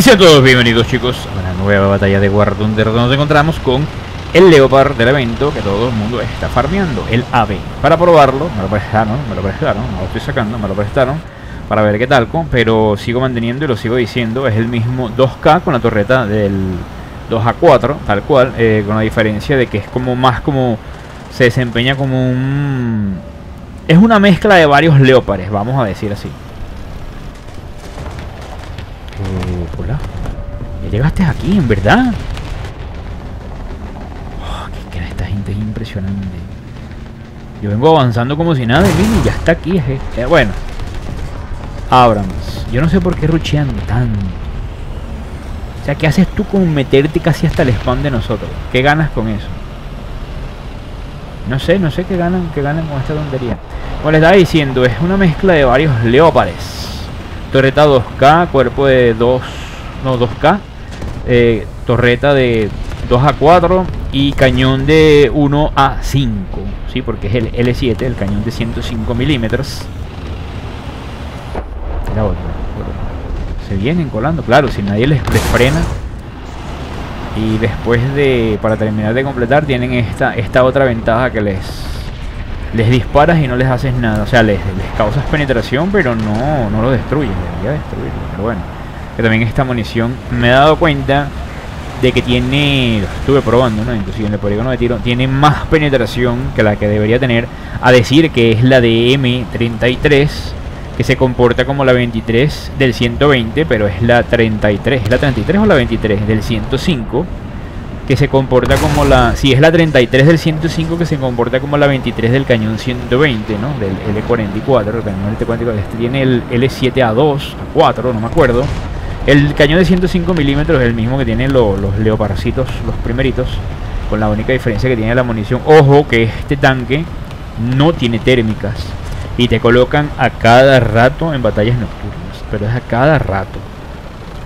Y sean todos bienvenidos chicos a una nueva batalla de War Thunder donde nos encontramos con el Leopard del evento que todo el mundo está farmeando, el AB. Para probarlo, me lo prestaron, me lo prestaron, no lo estoy sacando, me lo prestaron para ver qué tal, pero sigo manteniendo y lo sigo diciendo, es el mismo 2K con la torreta del 2A4, tal cual, eh, con la diferencia de que es como más como se desempeña como un... Es una mezcla de varios leopares, vamos a decir así. Hola. Ya llegaste aquí, en verdad. Oh, que, esta gente es impresionante. Yo vengo avanzando como si nada y ya está aquí. Eh, bueno. Abrams. Yo no sé por qué ruchean tanto. O sea, ¿qué haces tú con meterte casi hasta el spawn de nosotros? ¿Qué ganas con eso? No sé, no sé qué ganan, qué ganan con esta tontería. Como les estaba diciendo, es una mezcla de varios leopares. Torreta 2K, cuerpo de 2, no 2K, eh, torreta de 2 a 4 y cañón de 1 a 5, ¿sí? porque es el L7, el cañón de 105 milímetros. Se vienen colando, claro, si nadie les, frena. Y después de, para terminar de completar, tienen esta, esta otra ventaja que les les disparas y no les haces nada. O sea, les, causas penetración, pero no, no lo destruyes. Debería destruirlo, pero bueno. Que también esta munición me he dado cuenta de que tiene, lo estuve probando, ¿no? Inclusive en el polígono de tiro, tiene más penetración que la que debería tener. A decir que es la de M33, que se comporta como la 23 del 120, pero es la 33. ¿Es la 33 o la 23 del 105? Que se comporta como la... Si es la 33 del 105 que se comporta como la 23 del cañón 120, ¿no? Del L44, el cañón L44, este tiene el L7A2, A4, no me acuerdo. El cañón de 105 milímetros es el mismo que tienen los leoparcitos, los primeritos, con la única diferencia que tiene la munición. Ojo que este tanque no tiene térmicas y te colocan a cada rato en batallas nocturnas, pero es a cada rato.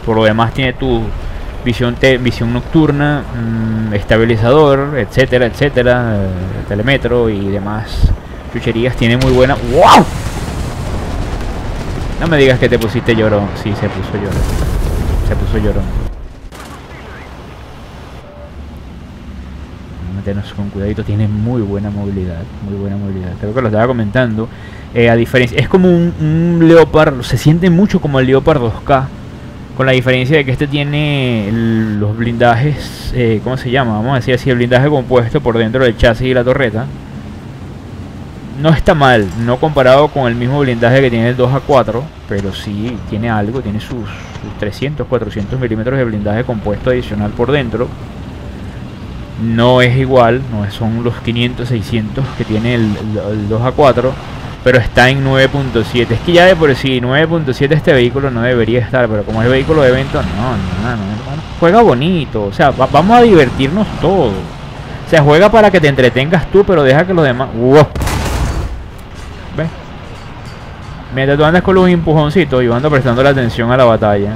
Por lo demás tiene tu visión, visión nocturna, mm, estabilizador, etcétera, etcétera, eh, telemetro y demás chucherías. Tiene muy buena... ¡Wow! No me digas que te pusiste llorón. Sí, se puso llorón. Se puso llorón. Meternos con cuidadito. Tiene muy buena movilidad. Muy buena movilidad. Creo que lo estaba comentando. Eh, a diferencia... Es como un, un Leopard. Se siente mucho como el Leopard 2K con la diferencia de que este tiene los blindajes, eh, ¿cómo se llama? Vamos a decir así, el blindaje compuesto por dentro del chasis y la torreta. No está mal, no comparado con el mismo blindaje que tiene el 2A4, pero sí tiene algo, tiene sus, 300, 400 milímetros de blindaje compuesto adicional por dentro. No es igual, no son los 500, 600 que tiene el, el 2A4 pero está en 9.7. Es que ya de por sí 9.7 este vehículo no debería estar, pero como es vehículo de evento, no, no, no, Juega bonito, o sea, vamos a divertirnos todos. O sea, juega para que te entretengas tú, pero deja que los demás... ¡Wow! ¿Ves? Mientras tú andas con los empujoncitos, y ando prestando la atención a la batalla.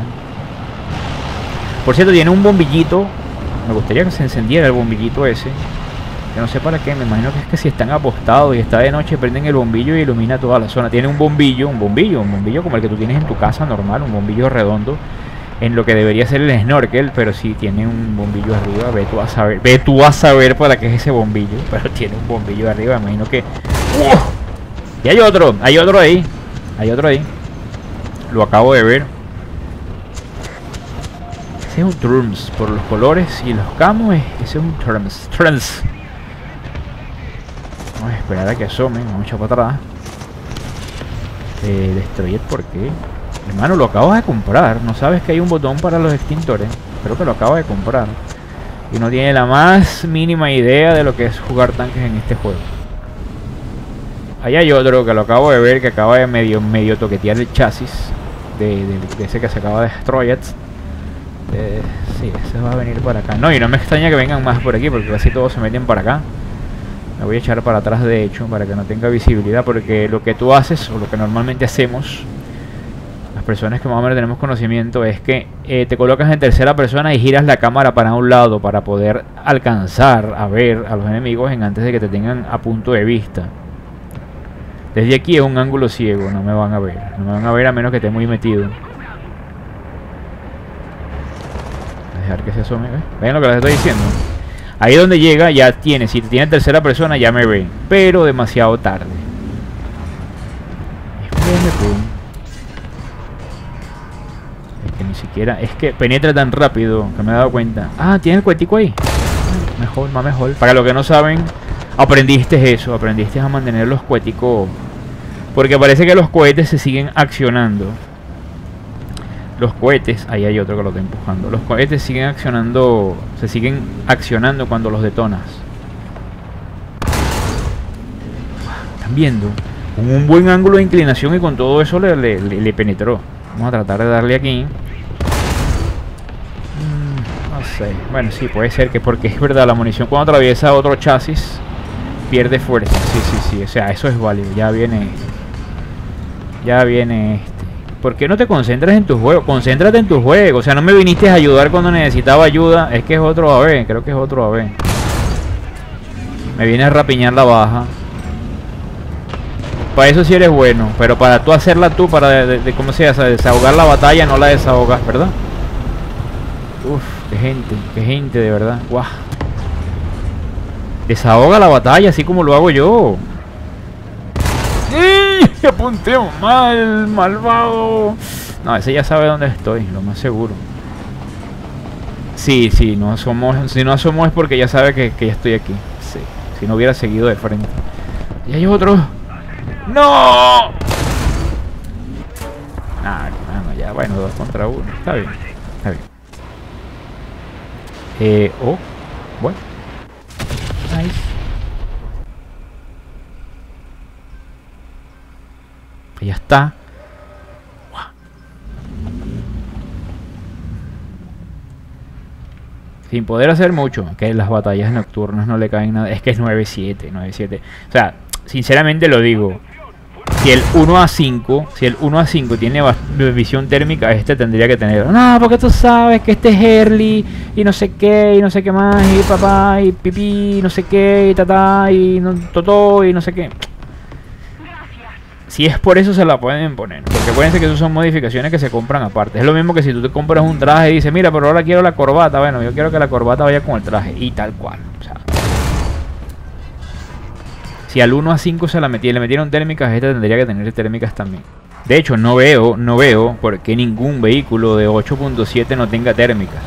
Por cierto, tiene un bombillito. Me gustaría que se encendiera el bombillito ese no sé para qué, me imagino que es que si están apostados y está de noche prenden el bombillo y ilumina toda la zona. Tiene un bombillo, un bombillo, un bombillo como el que tú tienes en tu casa normal, un bombillo redondo en lo que debería ser el snorkel, pero si tiene un bombillo arriba, ve tú a saber, ve tú a saber para qué es ese bombillo, pero tiene un bombillo arriba, me imagino que... Y hay otro, hay otro ahí, hay otro ahí, lo acabo de ver. Ese es un Trums, por los colores y los camos, ese es un Trums, Trums. Vamos a esperar a que asome. Vamos a echar para atrás. Eh, Destroyer, ¿por qué? Hermano, lo acabo de comprar. ¿No sabes que hay un botón para los extintores? Creo que lo acabo de comprar. Y no tiene la más mínima idea de lo que es jugar tanques en este juego. Ahí hay otro que lo acabo de ver que acaba de medio, medio toquetear el chasis de, ese que se acaba de destroyer. Eh, sí, ese va a venir para acá. No, y no me extraña que vengan más por aquí porque casi todos se meten para acá. Me voy a echar para atrás de hecho para que no tenga visibilidad porque lo que tú haces o lo que normalmente hacemos las personas que más o menos tenemos conocimiento es que eh, te colocas en tercera persona y giras la cámara para un lado para poder alcanzar a ver a los enemigos en antes de que te tengan a punto de vista. Desde aquí es un ángulo ciego, no me van a ver. No me van a ver a menos que esté muy metido. dejar que se asome. ¿ves? ¿Ven lo que les estoy diciendo? Ahí donde llega ya tiene, si tiene tercera persona ya me ve, pero demasiado tarde. Es que ni siquiera, es que penetra tan rápido que me he dado cuenta. Ah, tiene el cuetico ahí. Mejor, más mejor. Para los que no saben, aprendiste eso, aprendiste a mantener los cueticos. Porque parece que los cohetes se siguen accionando. Los cohetes, ahí hay otro que lo está empujando. Los cohetes siguen accionando, se siguen accionando cuando los detonas. Están viendo. Con un buen ángulo de inclinación y con todo eso le, le, penetró. Vamos a tratar de darle aquí. Mm, no sé. Bueno, sí, puede ser que porque es verdad, la munición cuando atraviesa otro chasis pierde fuerza. Sí, sí, sí. O sea, eso es válido. Ya viene. Ya viene este. ¿Por qué no te concentras en tu juego? Concéntrate en tu juego. O sea, no me viniste a ayudar cuando necesitaba ayuda. Es que es otro AB. Creo que es otro AB. Me viene a rapiñar la baja. Para eso sí eres bueno. Pero para tú hacerla tú, para de, cómo se desahogar la batalla, no la desahogas, ¿verdad? Uf, qué gente, qué gente de verdad. Guau. Desahoga la batalla, así como lo hago yo. ¡Y! Apunteo mal, malvado. No, ese ya sabe dónde estoy, lo más seguro. Sí, sí, no somos, si no asomó es porque ya sabe que, que ya estoy aquí. Sí, si no hubiera seguido de frente. Y hay otro. ¡No! Ah, no, ya, bueno, dos contra uno. Está bien, está bien. Eh, oh, bueno. Nice. Ya está. Sin poder hacer mucho, que las batallas nocturnas no le caen nada. Es que es 9-7, 9-7. O sea, sinceramente lo digo. Si el 1 a 5, si el 1 a 5 tiene visión térmica, este tendría que tener. No, porque tú sabes que este es early y no sé qué, y no sé qué más, y papá, y pipí, y no sé qué, y tata, y no, totó, y no sé qué. Si es por eso se la pueden poner. Porque acuérdense que eso son modificaciones que se compran aparte. Es lo mismo que si tú te compras un traje y dices, mira, pero ahora quiero la corbata. Bueno, yo quiero que la corbata vaya con el traje. Y tal cual. O sea, si al 1 a 5 se la le metieron térmicas, esta tendría que tener térmicas también. De hecho, no veo, no veo por qué ningún vehículo de 8.7 no tenga térmicas.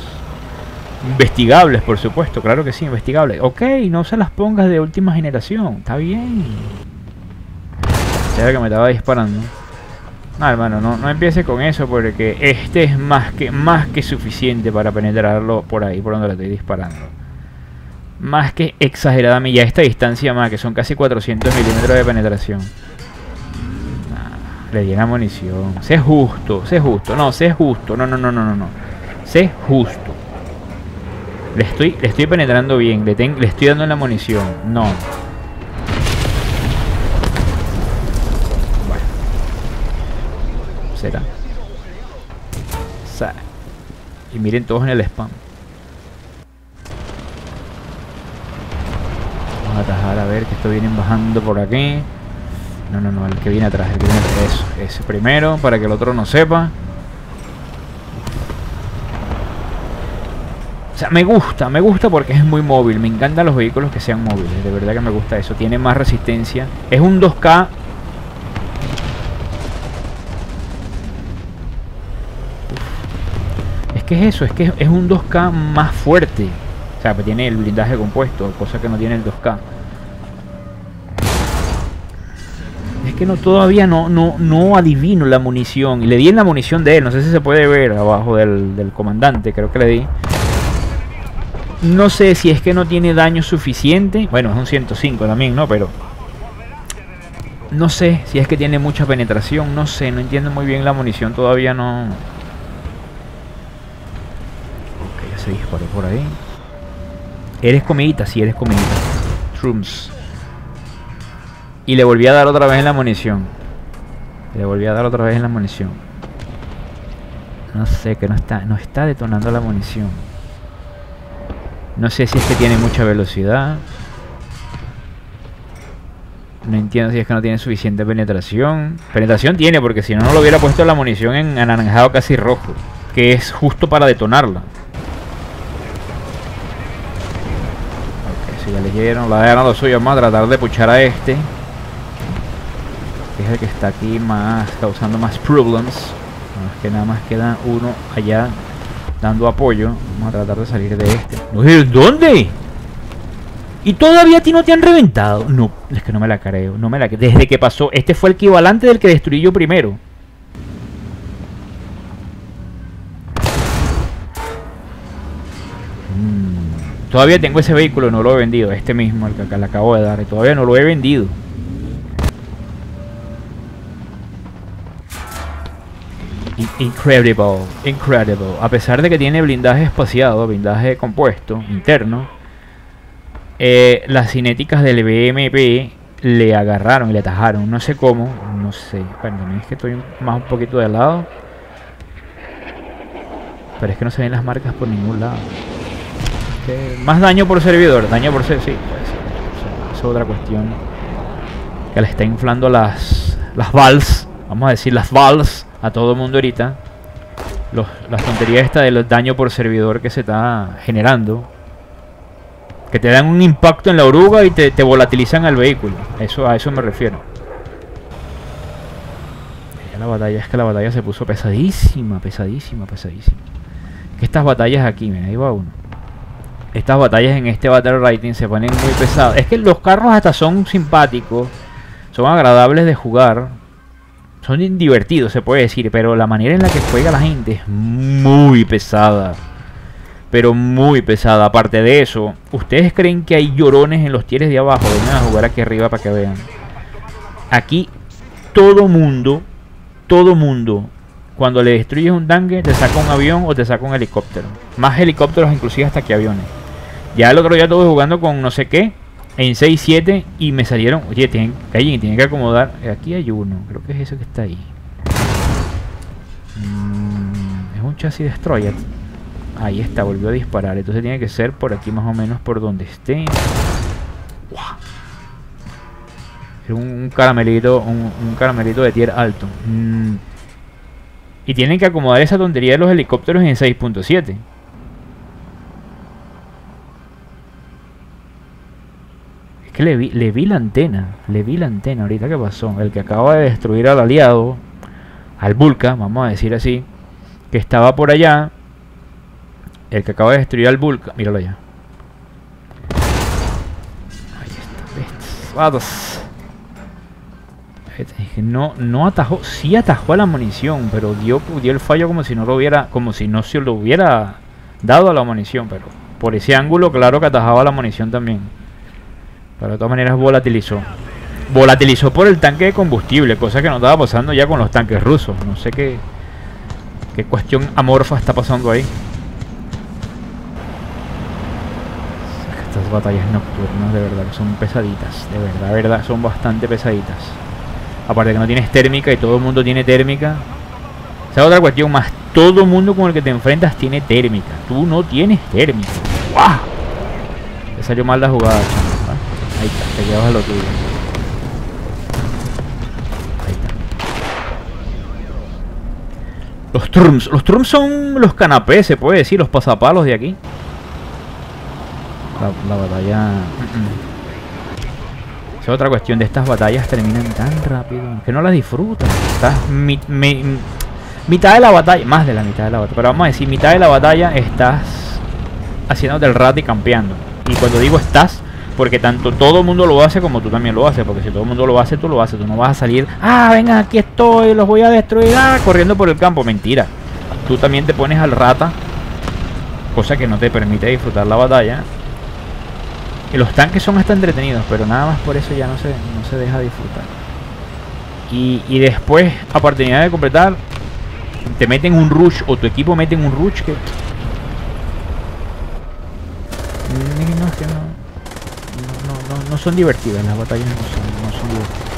Investigables, por supuesto, claro que sí, investigables. Ok, no se las pongas de última generación, está bien. Ya que me estaba disparando. No, hermano, no, no empiece con eso porque este es más que, más que suficiente para penetrarlo por ahí, por donde le estoy disparando más que exagerada y a esta distancia más, que son casi 400 milímetros de penetración. le llena munición. Sé justo, sé justo. No, sé justo. No, no, no, no, no, no. Sé justo. Le estoy, le estoy penetrando bien. Le, le estoy dando la munición. No. Y miren todos en el spam. atajar a ver que esto vienen bajando por aquí. No, no, no, el que viene atrás, el que viene atrás. Eso, ese primero, para que el otro no sepa. O sea, me gusta, me gusta porque es muy móvil. Me encantan los vehículos que sean móviles. De verdad que me gusta eso. Tiene más resistencia. Es un 2K. Que es eso, es que es un 2K más fuerte. O sea, pues tiene el blindaje compuesto, cosa que no tiene el 2K. Es que no todavía no, no, no adivino la munición. Y le di en la munición de él. No sé si se puede ver abajo del, del comandante. Creo que le di. No sé si es que no tiene daño suficiente. Bueno, es un 105 también, ¿no? Pero... No sé si es que tiene mucha penetración. No sé, no entiendo muy bien la munición. Todavía no... Ok, ya se disparó por ahí. Eres comidita, sí, eres comidita. Shrooms. Y le volví a dar otra vez en la munición. Le volví a dar otra vez en la munición. No sé, que no está, no está detonando la munición. No sé si es que tiene mucha velocidad. No entiendo si es que no tiene suficiente penetración. Penetración tiene, porque si no, no lo hubiera puesto la munición en anaranjado casi rojo. Que es justo para detonarla. La. Vamos a tratar de puchar a este. Es el que está aquí más causando más problemas. es que nada más queda uno allá dando apoyo. Vamos a tratar de salir de este. ¿Dónde? ¿Y todavía a ti no te han reventado? No, es que no me la creo. No me la Desde que pasó, este fue el equivalente del que destruí yo primero. Todavía tengo ese vehículo, no lo he vendido. Este mismo, el que le acabo de dar. Todavía no lo he vendido. Incredible, incredible. A pesar de que tiene blindaje espaciado, blindaje compuesto, interno, eh, las cinéticas del BMP le agarraron y le atajaron. No sé cómo, no sé. Perdón, es que estoy más un poquito de lado. Pero es que no se ven las marcas por ningún lado. Más daño por servidor, daño por servidor, sí, es otra cuestión. Que le está inflando las, las vals, vamos a decir las vals a todo el mundo ahorita. Los, las tonterías esta del daño por servidor que se está generando. Que te dan un impacto en la oruga y te, volatilizan el vehículo. Eso, a eso me refiero. la batalla, es que la batalla se puso pesadísima, pesadísima, pesadísima. Que estas batallas aquí, mira, ahí va uno. Estas batallas en este Battle Rating se ponen muy pesadas. Es que los carros hasta son simpáticos. Son agradables de jugar son divertidos, se puede decir, pero la manera en la que juega la gente es muy pesada. Pero muy pesada. Aparte de eso, ¿ustedes creen que hay llorones en los tieres de abajo? Vengan a jugar aquí arriba para que vean. Aquí, todo mundo, todo mundo, cuando le destruyes un tanque, te saca un avión o te saca un helicóptero. Más helicópteros inclusive hasta que aviones. Ya el otro día estuve jugando con no sé qué, en 6, 7 y me salieron, oye, tienen, tienen que acomodar, aquí hay uno, creo que es ese que está ahí. Mm, es un chasis destroyer. Ahí está, volvió a disparar, entonces tiene que ser por aquí más o menos por donde esté. Es un, caramelito, un, caramelito de tier alto. Mm. Y tienen que acomodar esa tontería de los helicópteros en 6.7. le vi, le vi la antena. Le vi la antena ahorita que pasó. El que acaba de destruir al aliado. Al Vulca, vamos a decir así. Que estaba por allá. El que acaba de destruir al Vulca. Míralo allá. Ahí está. No, no atajó. Sí atajó a la munición. Pero dio, dio el fallo como si no lo hubiera. Como si no se lo hubiera dado a la munición. Pero por ese ángulo, claro que atajaba la munición también. Pero de todas maneras volatilizó. Volatilizó por el tanque de combustible, cosa que no estaba pasando ya con los tanques rusos. No sé qué, qué cuestión amorfa está pasando ahí. Estas batallas nocturnas de verdad son pesaditas. De verdad, de verdad, son bastante pesaditas. Aparte que no tienes térmica y todo el mundo tiene térmica. Esa es otra cuestión más. Todo el mundo con el que te enfrentas tiene térmica. Tú no tienes térmica. ¡Wow! Te salió mal la jugada, Ahí está, te llevas a lo tuyo. Ahí está. Los Trumps. Los Trumps son los canapés, se puede decir, los pasapalos de aquí. La, batalla... Esa es otra cuestión de estas batallas terminan tan rápido que no las disfrutas. Estás mitad de la batalla, más de la mitad de la batalla, pero vamos a decir, mitad de la batalla estás haciendo del rat y campeando. Y cuando digo estás, porque tanto todo el mundo lo hace como tú también lo haces. Porque si todo el mundo lo hace, tú lo haces. Tú no vas a salir, ah, venga, aquí estoy, los voy a destruir, ah, corriendo por el campo. Mentira. Tú también te pones al rata. Cosa que no te permite disfrutar la batalla. Y los tanques son hasta entretenidos, pero nada más por eso ya no se, no se deja disfrutar. Y, y después, oportunidad de completar, te meten un rush o tu equipo mete un rush que... son divertidas, las batallas no son, divertidas.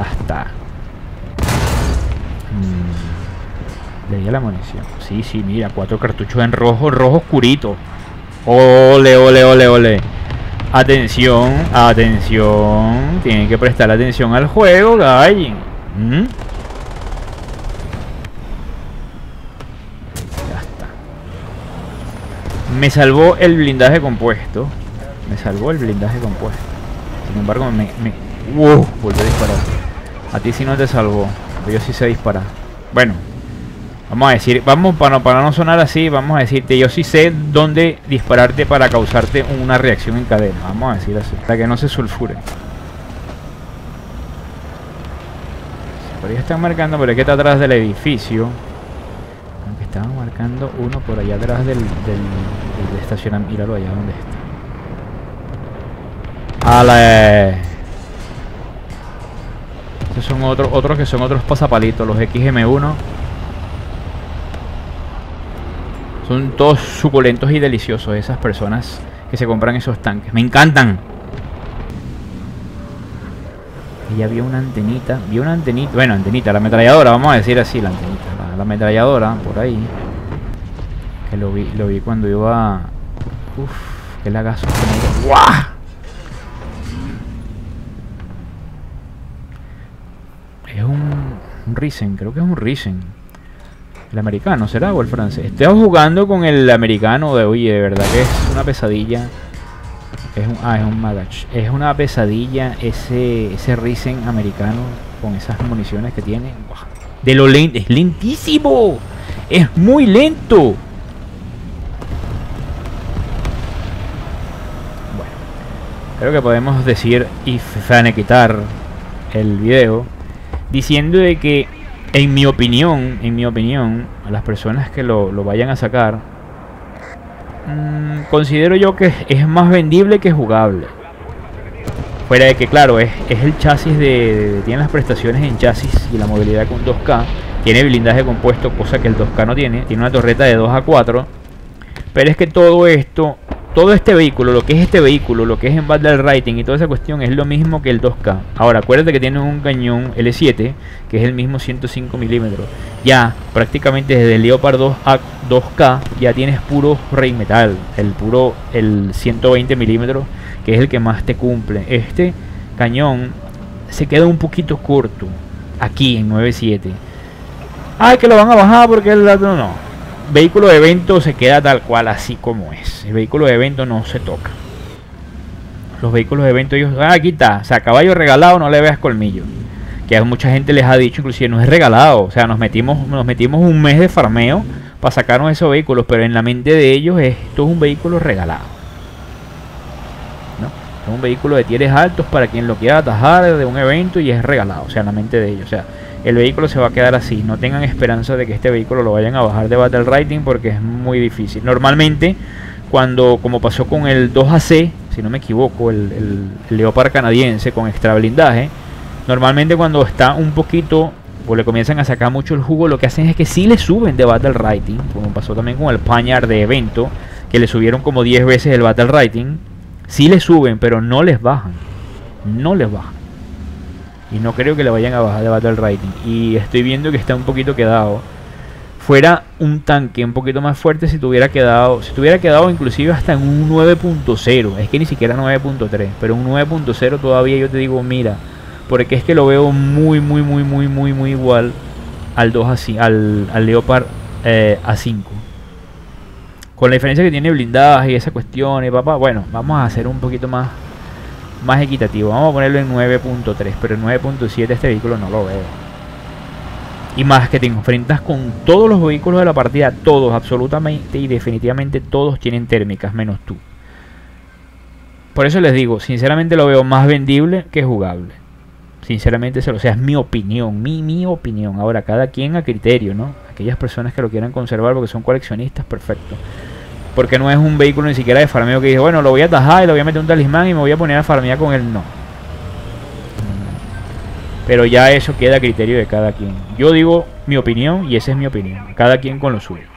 Hasta. Mm. La munición. Sí, sí, mira, cuatro cartuchos en rojo, rojo oscurito. Ole, ole, ole, ole. Atención, atención. Tienen que prestar atención al juego, gallen. ¿Mm? Me salvó el blindaje compuesto. Me salvó el blindaje compuesto. Sin embargo, me... me ¡Wow! Volvió a disparar. A ti sí no te salvó. Pero yo sí sé disparar. Bueno. Vamos a decir... Vamos, para, para no sonar así, vamos a decirte... Yo sí sé dónde dispararte para causarte una reacción en cadena. Vamos a decir así. Para que no se sulfure. Por ahí están marcando, pero es que está atrás del edificio. Aunque estaban marcando uno por allá atrás del, del estacionamiento. Míralo allá donde está. ¡Ale! Estos son otros, otros que son otros pasapalitos, los XM1. Son todos suculentos y deliciosos esas personas que se compran esos tanques. ¡Me encantan! Y vio una antenita, vio una antenita, bueno, antenita, la ametralladora, vamos a decir así, la antenita, la ametralladora, por ahí. Que lo vi, lo vi cuando iba... Uf, que lagazo. ¡Guau! Es un, un Risen, creo que es un Risen. El americano, ¿será? O el francés. Estoy jugando con el americano de hoy, de verdad que es una pesadilla. Es un, ah, es un Magach. Es una pesadilla ese, ese Risen americano con esas municiones que tiene. De lo lento. Es lentísimo. Es muy lento. Bueno. Creo que podemos decir y quitar el video diciendo de que en mi opinión, en mi opinión, a las personas que lo, lo vayan a sacar, mmm, considero yo que es más vendible que jugable. Fuera de que, claro, es, es el chasis de, de, Tiene las prestaciones en chasis y la movilidad con 2K. Tiene blindaje compuesto, cosa que el 2K no tiene. Tiene una torreta de 2 a 4. Pero es que todo esto todo este vehículo, lo que es este vehículo, lo que es en Battle Writing y toda esa cuestión es lo mismo que el 2K. Ahora, acuérdate que tiene un cañón L7, que es el mismo 105 milímetros. Ya, prácticamente desde el Leopard 2 a 2K, ya tienes puro Rheinmetall, el puro, el 120 milímetros, que es el que más te cumple. Este cañón se queda un poquito corto aquí en 9.7. Ay, que lo van a bajar porque el no, no vehículo de evento se queda tal cual así como es. El vehículo de evento no se toca. Los vehículos de evento ellos, ah, aquí está, o sea, caballo regalado, no le veas colmillo. Que a mucha gente les ha dicho, inclusive no es regalado, o sea, nos metimos, nos metimos un mes de farmeo para sacarnos esos vehículos, pero en la mente de ellos esto es un vehículo regalado. ¿no? Es un vehículo de tieres altos para quien lo quiera atajar de un evento y es regalado, o sea, en la mente de ellos. O sea, el vehículo se va a quedar así. No tengan esperanza de que este vehículo lo vayan a bajar de Battle Rating porque es muy difícil. Normalmente, cuando, como pasó con el 2AC, si no me equivoco, el, el, Leopard canadiense con extra blindaje, normalmente cuando está un poquito o le comienzan a sacar mucho el jugo, lo que hacen es que sí le suben de Battle Rating, como pasó también con el Pañar de evento, que le subieron como 10 veces el Battle Rating. Sí le suben, pero no les bajan. No les bajan. Y no creo que le vayan a bajar de Battle Rating. Y estoy viendo que está un poquito quedado. Fuera un tanque un poquito más fuerte si tuviera quedado. Si tuviera quedado inclusive hasta en un 9.0. Es que ni siquiera 9.3. Pero un 9.0 todavía yo te digo, mira. Porque es que lo veo muy, muy, muy, muy, muy, muy igual al 2 así, al, al Leopard eh, A5. Con la diferencia que tiene blindaje y esa cuestión y papá. Bueno, vamos a hacer un poquito más más equitativo. Vamos a ponerlo en 9.3, pero en 9.7 este vehículo no lo veo. Y más que te enfrentas con todos los vehículos de la partida, todos, absolutamente y definitivamente todos tienen térmicas, menos tú. Por eso les digo, sinceramente lo veo más vendible que jugable. Sinceramente, o sea, es mi opinión, mi, mi opinión. Ahora, cada quien a criterio, ¿no? Aquellas personas que lo quieran conservar porque son coleccionistas, perfecto. Porque no es un vehículo ni siquiera de farmeo que dice, bueno, lo voy a atajar y lo voy a meter un talismán y me voy a poner a farmear con él. No. Pero ya eso queda a criterio de cada quien. Yo digo mi opinión y esa es mi opinión. Cada quien con lo suyo.